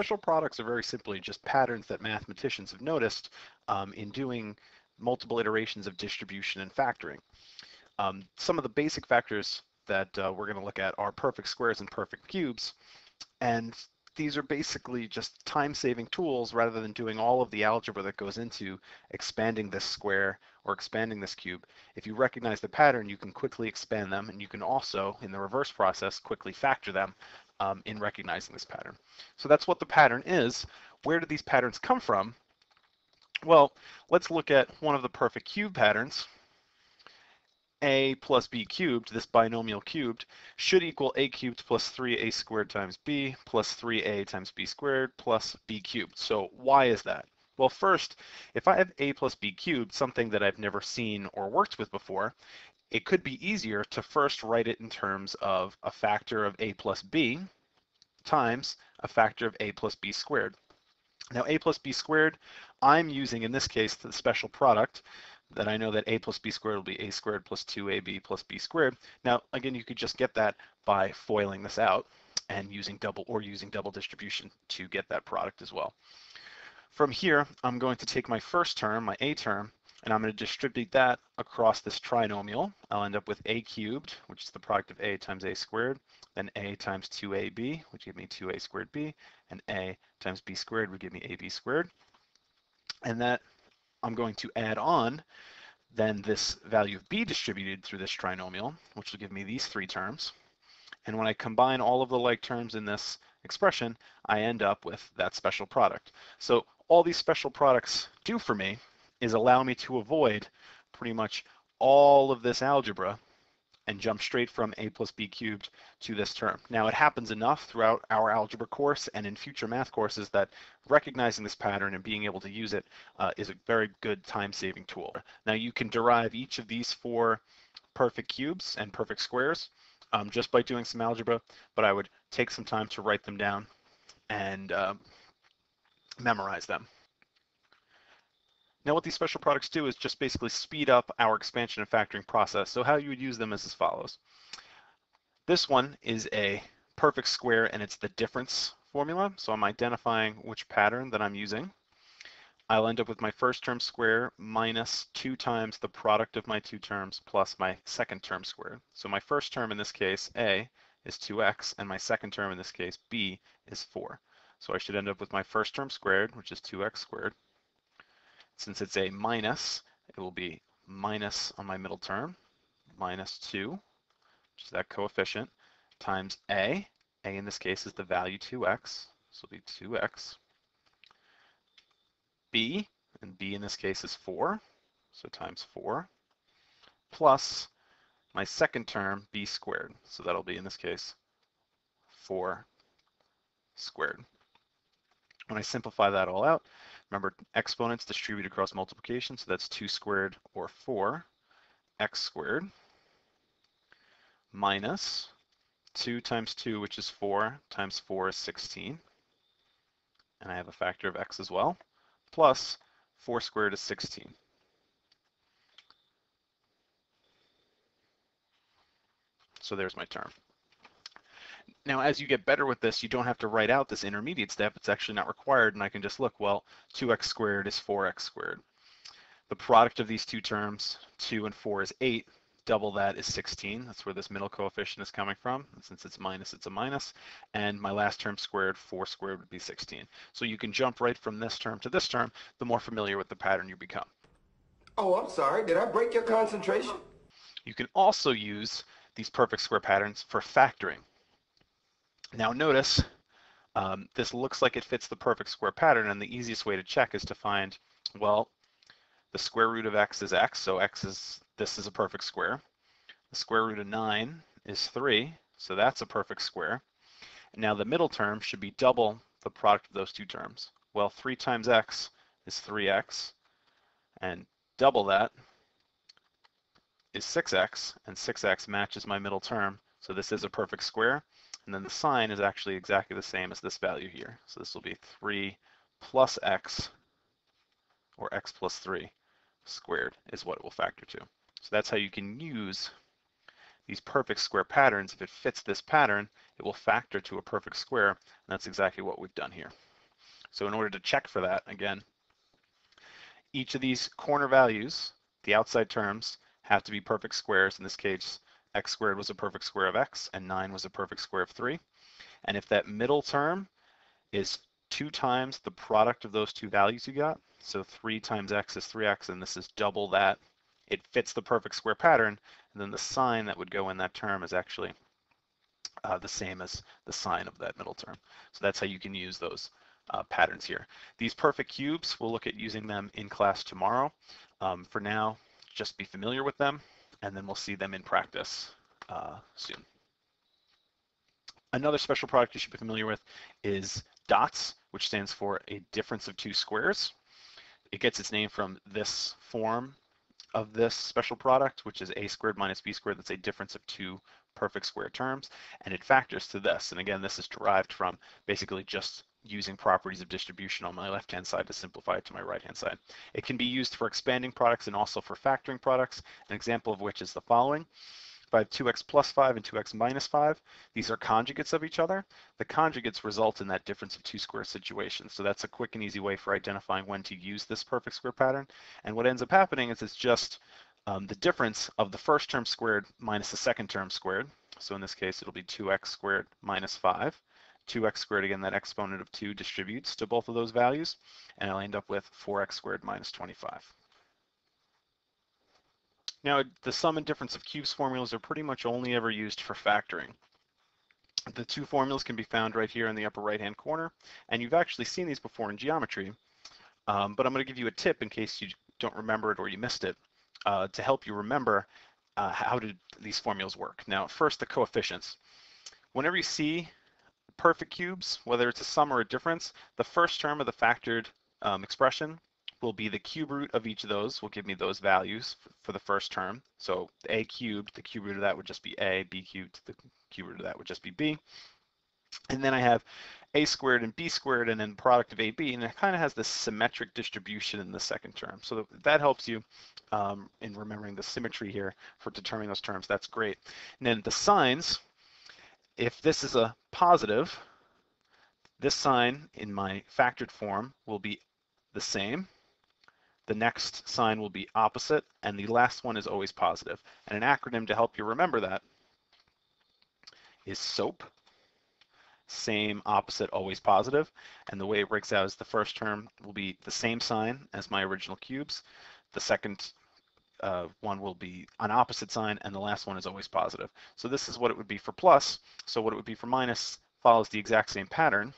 special products are very simply just patterns that mathematicians have noticed um, in doing multiple iterations of distribution and factoring. Um, some of the basic factors that uh, we're going to look at are perfect squares and perfect cubes. And these are basically just time-saving tools rather than doing all of the algebra that goes into expanding this square or expanding this cube. If you recognize the pattern, you can quickly expand them, and you can also, in the reverse process, quickly factor them um, in recognizing this pattern. So that's what the pattern is. Where do these patterns come from? Well, let's look at one of the perfect cube patterns. a plus b cubed, this binomial cubed, should equal a cubed plus 3a squared times b plus 3a times b squared plus b cubed. So why is that? Well, first, if I have a plus b cubed, something that I've never seen or worked with before, it could be easier to first write it in terms of a factor of a plus b times a factor of a plus b squared. Now a plus b squared, I'm using in this case the special product that I know that a plus b squared will be a squared plus 2ab plus b squared. Now again, you could just get that by foiling this out and using double or using double distribution to get that product as well. From here, I'm going to take my first term, my a term, and I'm going to distribute that across this trinomial. I'll end up with a cubed, which is the product of a times a squared, then a times 2ab, which give me 2a squared b, and a times b squared would give me ab squared. And that I'm going to add on then this value of b distributed through this trinomial, which will give me these three terms. And when I combine all of the like terms in this expression, I end up with that special product. So all these special products do for me is allow me to avoid pretty much all of this algebra and jump straight from a plus b cubed to this term. Now it happens enough throughout our algebra course and in future math courses that recognizing this pattern and being able to use it uh, is a very good time-saving tool. Now you can derive each of these four perfect cubes and perfect squares um, just by doing some algebra, but I would take some time to write them down and uh, memorize them. Now what these special products do is just basically speed up our expansion and factoring process. So how you would use them is as follows. This one is a perfect square and it's the difference formula. So I'm identifying which pattern that I'm using. I'll end up with my first term square minus two times the product of my two terms plus my second term squared. So my first term in this case, a, is 2x, and my second term in this case, b, is 4. So I should end up with my first term squared, which is 2x squared, since it's a minus, it will be minus on my middle term, minus 2, which is that coefficient, times a. a in this case is the value 2x, so it'll be 2x. b, and b in this case is 4, so times 4, plus my second term, b squared. So that'll be, in this case, 4 squared. When I simplify that all out, Remember, exponents distribute across multiplication, so that's 2 squared or 4, x squared, minus 2 times 2, which is 4, times 4 is 16. And I have a factor of x as well, plus 4 squared is 16. So there's my term. Now, as you get better with this, you don't have to write out this intermediate step. It's actually not required, and I can just look, well, 2x squared is 4x squared. The product of these two terms, 2 and 4 is 8. Double that is 16. That's where this middle coefficient is coming from. And since it's minus, it's a minus. And my last term squared, 4 squared would be 16. So you can jump right from this term to this term, the more familiar with the pattern you become. Oh, I'm sorry. Did I break your concentration? You can also use these perfect square patterns for factoring. Now notice um, this looks like it fits the perfect square pattern and the easiest way to check is to find, well, the square root of x is x, so x is, this is a perfect square. The square root of 9 is 3, so that's a perfect square. Now the middle term should be double the product of those two terms. Well, 3 times x is 3x, and double that is 6x, and 6x matches my middle term, so this is a perfect square. And then the sign is actually exactly the same as this value here. So this will be 3 plus x, or x plus 3 squared is what it will factor to. So that's how you can use these perfect square patterns. If it fits this pattern, it will factor to a perfect square, and that's exactly what we've done here. So in order to check for that, again, each of these corner values, the outside terms, have to be perfect squares. In this case, x squared was a perfect square of x, and 9 was a perfect square of 3. And if that middle term is 2 times the product of those two values you got, so 3 times x is 3x, and this is double that, it fits the perfect square pattern, and then the sign that would go in that term is actually uh, the same as the sign of that middle term. So that's how you can use those uh, patterns here. These perfect cubes, we'll look at using them in class tomorrow. Um, for now, just be familiar with them, and then we'll see them in practice uh, soon. Another special product you should be familiar with is DOTS, which stands for a difference of two squares. It gets its name from this form of this special product, which is a squared minus b squared. That's a difference of two perfect square terms, and it factors to this. And again, this is derived from basically just using properties of distribution on my left-hand side to simplify it to my right-hand side. It can be used for expanding products and also for factoring products, an example of which is the following. If I have 2x plus 5 and 2x minus 5, these are conjugates of each other. The conjugates result in that difference of two square situation. So that's a quick and easy way for identifying when to use this perfect square pattern. And what ends up happening is it's just um, the difference of the first term squared minus the second term squared. So in this case, it'll be 2x squared minus 5. 2x squared, again, that exponent of 2 distributes to both of those values, and I'll end up with 4x squared minus 25. Now, the sum and difference of cubes formulas are pretty much only ever used for factoring. The two formulas can be found right here in the upper right-hand corner, and you've actually seen these before in geometry, um, but I'm going to give you a tip in case you don't remember it or you missed it, uh, to help you remember uh, how do these formulas work. Now, first, the coefficients. Whenever you see perfect cubes, whether it's a sum or a difference, the first term of the factored um, expression will be the cube root of each of those will give me those values for the first term. So a cubed, the cube root of that would just be a, b cubed, the cube root of that would just be b. And then I have a squared and b squared and then product of ab, and it kind of has this symmetric distribution in the second term. So that helps you um, in remembering the symmetry here for determining those terms. That's great. And then the signs, if this is a positive, this sign in my factored form will be the same the next sign will be opposite, and the last one is always positive. And an acronym to help you remember that is SOAP, same, opposite, always positive. And the way it breaks out is the first term will be the same sign as my original cubes. The second uh, one will be an opposite sign, and the last one is always positive. So this is what it would be for plus. So what it would be for minus follows the exact same pattern.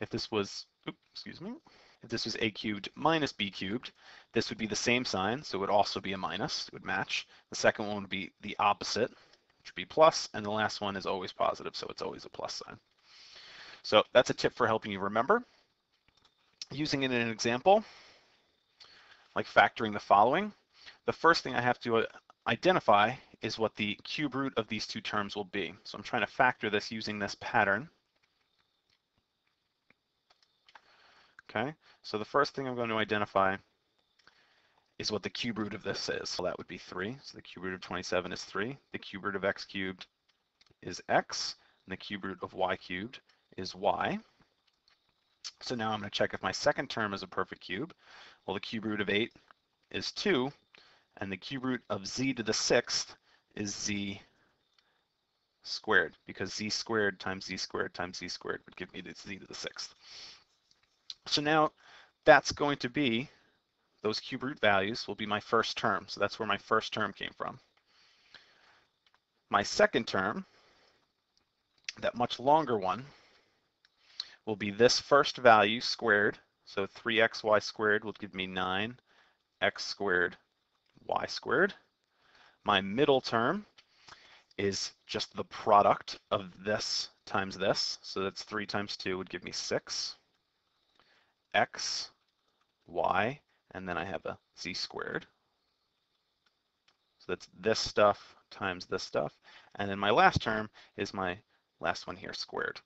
If this was, oops, excuse me, if this was a cubed minus b cubed, this would be the same sign, so it would also be a minus, it would match. The second one would be the opposite, which would be plus, and the last one is always positive, so it's always a plus sign. So that's a tip for helping you remember. Using it in an example, like factoring the following, the first thing I have to uh, identify is what the cube root of these two terms will be. So I'm trying to factor this using this pattern. Okay, so the first thing I'm going to identify is what the cube root of this is. So that would be 3. So the cube root of 27 is 3. The cube root of x cubed is x. And the cube root of y cubed is y. So now I'm going to check if my second term is a perfect cube. Well, the cube root of 8 is 2. And the cube root of z to the sixth is z squared, because z squared times z squared times z squared would give me the z to the sixth. So now that's going to be, those cube root values will be my first term. So that's where my first term came from. My second term, that much longer one, will be this first value squared. So 3xy squared will give me 9x squared y squared. My middle term is just the product of this times this. So that's 3 times 2 would give me 6 x, y, and then I have a z squared. So that's this stuff times this stuff. And then my last term is my last one here squared.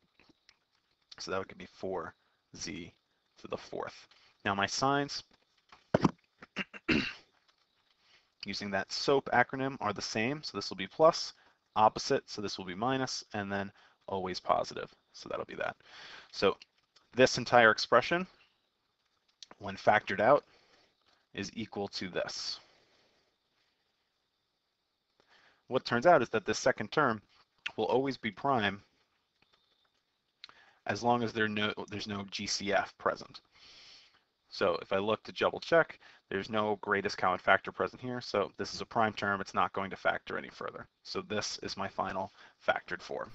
So that would me 4z to the fourth. Now my signs, using that SOAP acronym, are the same. So this will be plus, opposite, so this will be minus, and then always positive, so that'll be that. So this entire expression, when factored out, is equal to this. What turns out is that this second term will always be prime as long as there no, there's no GCF present. So if I look to double check, there's no greatest common factor present here. So this is a prime term. It's not going to factor any further. So this is my final factored form.